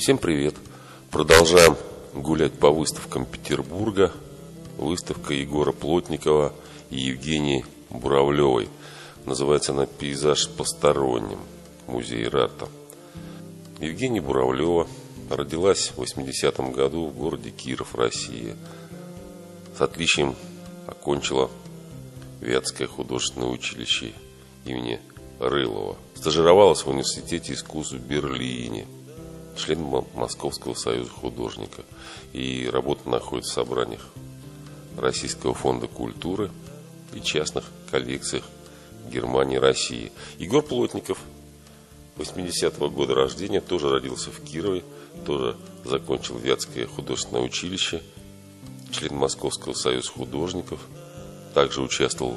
Всем привет! Продолжаем гулять по выставкам Петербурга. Выставка Егора Плотникова и Евгении Буравлевой. Называется она «Пейзаж посторонним» музей Рарта. Евгения Буравлева родилась в 80-м году в городе Киров, Россия. С отличием окончила Вятское художественное училище имени Рылова. Стажировалась в университете искусств в Берлине – член Московского союза художника. И работа находится в собраниях Российского фонда культуры и частных коллекциях Германии и России. Егор Плотников, 80-го года рождения, тоже родился в Кирове, тоже закончил Вятское художественное училище, член Московского союза художников, также участвовал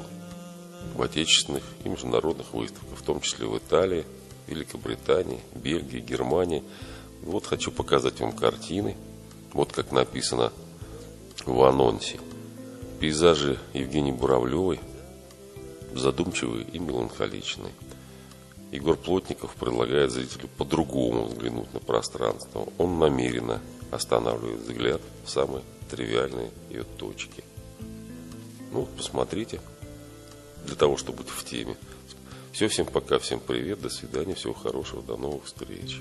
в отечественных и международных выставках, в том числе в Италии, Великобритании, Бельгии, Германии – вот хочу показать вам картины. Вот как написано в анонсе. Пейзажи Евгении Буравлевой задумчивые и меланхоличные. Егор Плотников предлагает зрителю по-другому взглянуть на пространство. Он намеренно останавливает взгляд в самые тривиальные ее точки. Ну, посмотрите, для того, чтобы быть в теме. Все, всем пока, всем привет, до свидания, всего хорошего, до новых встреч.